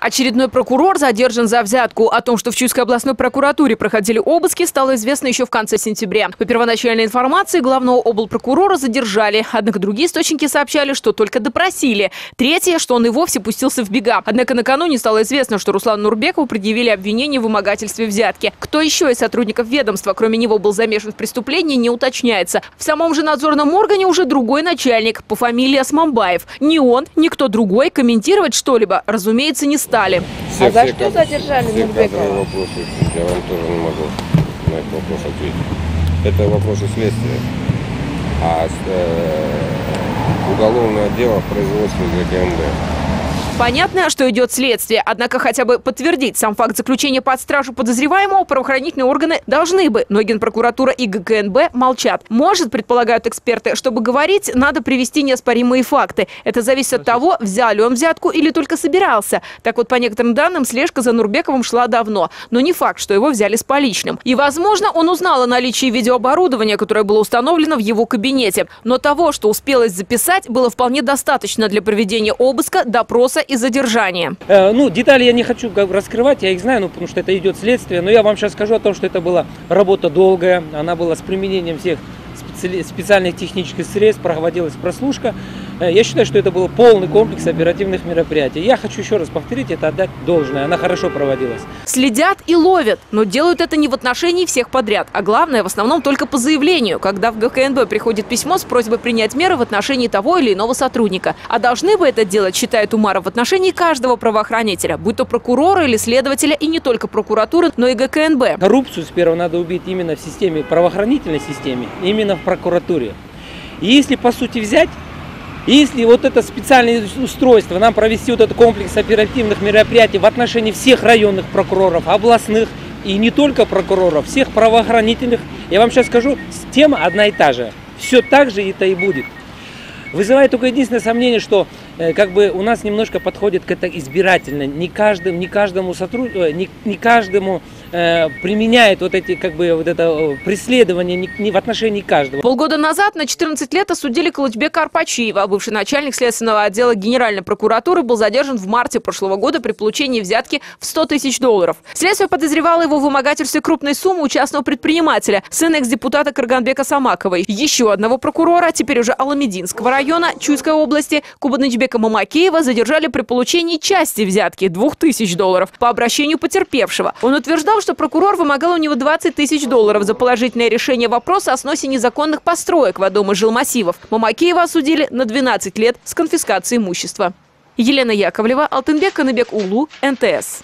Очередной прокурор задержан за взятку. О том, что в Чуйской областной прокуратуре проходили обыски, стало известно еще в конце сентября. По первоначальной информации, главного облпрокурора задержали. Однако другие источники сообщали, что только допросили. Третье, что он и вовсе пустился в бега. Однако накануне стало известно, что Руслану Нурбекову предъявили обвинение в вымогательстве взятки. Кто еще из сотрудников ведомства, кроме него, был замешан в преступлении, не уточняется. В самом же надзорном органе уже другой начальник по фамилии Осмамбаев. Ни он, ни кто другой комментировать что-либо, разумеется, не стали. Все, А за все что кад- задержали все Нурбекова? вопросы, я вам тоже не могу на этот вопрос ответить. Это вопросы следствия. А э, уголовное дело в производстве ГКМД. Понятно, что идет следствие, однако хотя бы подтвердить сам факт заключения под стражу подозреваемого правоохранительные органы должны бы, но Генпрокуратура и ГКНБ молчат. Может, предполагают эксперты, чтобы говорить, надо привести неоспоримые факты. Это зависит от того, взял ли он взятку или только собирался. Так вот, по некоторым данным, слежка за Нурбековым шла давно, но не факт, что его взяли с поличным. И, возможно, он узнал о наличии видеооборудования, которое было установлено в его кабинете. Но того, что успелось записать, было вполне достаточно для проведения обыска, допроса и задержания. Э, Ну, детали я не хочу раскрывать, я их знаю, ну, потому что это идет следствие. Но я вам сейчас скажу о том, что это была работа долгая, она была с применением всех специальных технических средств, проводилась прослушка. Э, Я считаю, что это был полный комплекс оперативных мероприятий. Я хочу еще раз повторить, это отдать должное, она хорошо проводилась. Следят и ловят, но делают это не в отношении всех подряд, а главное, в основном только по заявлению, когда в ГКНБ приходит письмо с просьбой принять меры в отношении того или иного сотрудника. А должны бы это делать, считает Умаров, в отношении каждого правоохранителя, будь то прокурора или следователя, и не только прокуратуры, но и ГКНБ. Коррупцию сперва надо убить именно в системе, правоохранительной системе, именно в прокуратуре. И если по сути взять, если вот это специальное устройство, нам провести вот этот комплекс оперативных мероприятий в отношении всех районных прокуроров, областных и не только прокуроров, всех правоохранительных, я вам сейчас скажу, тема одна и та же. Все так же это и будет. Вызывает только единственное сомнение, что э, как бы у нас немножко подходит к это избирательно. Не, каждым, не каждому сотруднику, не, не каждому э, применяет вот эти как бы вот это э, преследование не, не в отношении каждого. Полгода назад на 14 лет осудили Калычбека Арпачиева. Бывший начальник следственного отдела Генеральной прокуратуры был задержан в марте прошлого года при получении взятки в 100 тысяч долларов. Следствие подозревало его в вымогательстве крупной суммы у частного предпринимателя, сына экс-депутата Карганбека Самаковой. Еще одного прокурора, теперь уже Аламединского района Чуйской области, Кубанычбека Мамакеева задержали при получении части взятки – 2000 долларов по обращению потерпевшего. Он утверждал, что прокурор вымогал у него 20 тысяч долларов за положительное решение вопроса о сносе незаконных построек в одном из жилмассивов. Мамакеева осудили на 12 лет с конфискацией имущества. Елена Яковлева, Алтынбек Каныбек Улу, НТС.